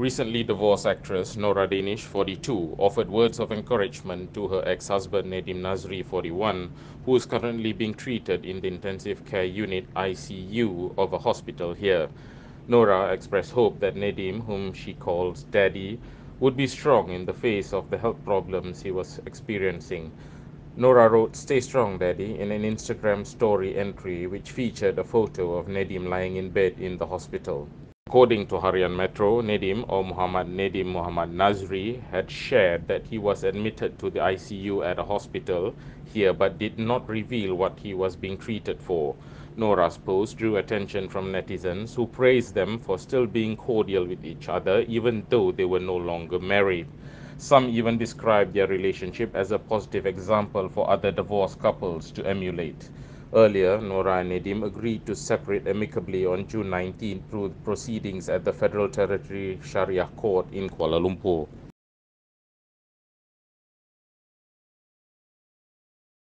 Recently divorced actress Nora Danish, 42, offered words of encouragement to her ex-husband Nedim Nazri, 41, who is currently being treated in the intensive care unit ICU of a hospital here. Nora expressed hope that Nedim, whom she calls Daddy, would be strong in the face of the health problems he was experiencing. Nora wrote, Stay strong, Daddy, in an Instagram story entry which featured a photo of Nedim lying in bed in the hospital. According to Harian Metro, Nedim or Mohamed Nedim Mohamed Nazri had shared that he was admitted to the ICU at a hospital here but did not reveal what he was being treated for. Nora's post drew attention from netizens who praised them for still being cordial with each other even though they were no longer married. Some even described their relationship as a positive example for other divorced couples to emulate. Earlier, Nora and Nedim agreed to separate amicably on June 19 through proceedings at the Federal Territory Sharia Court in Kuala Lumpur.